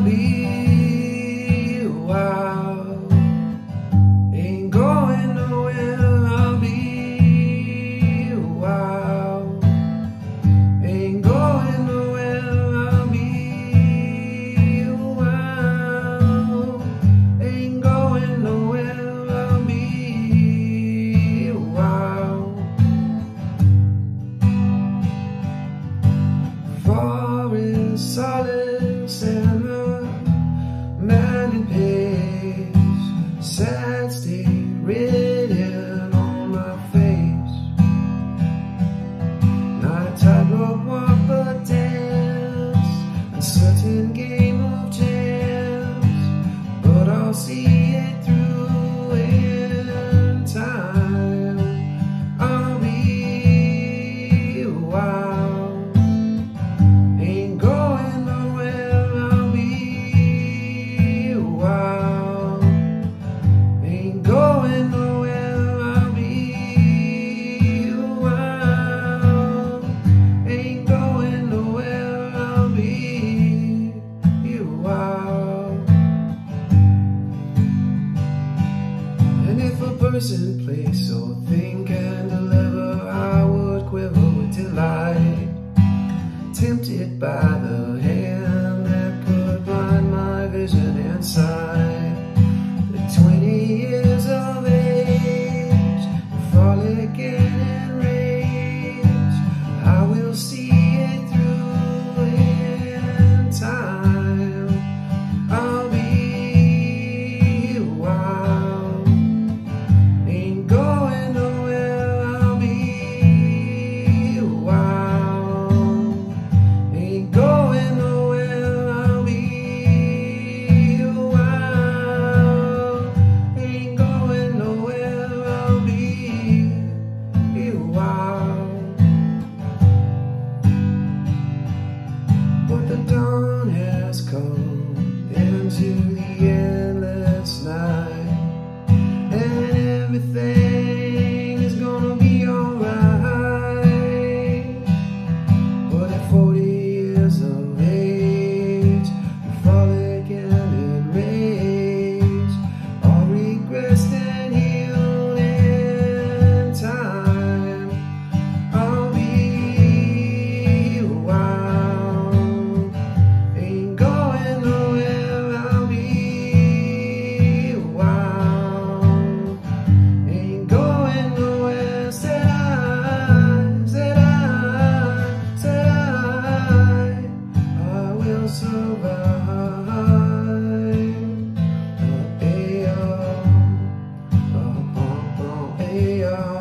be person, place, or thing can deliver, I would quiver with delight, tempted by the I'll be a while. But the dawn has come into the endless night. survive. Oh, ayo, oh. Oh, oh, ayo.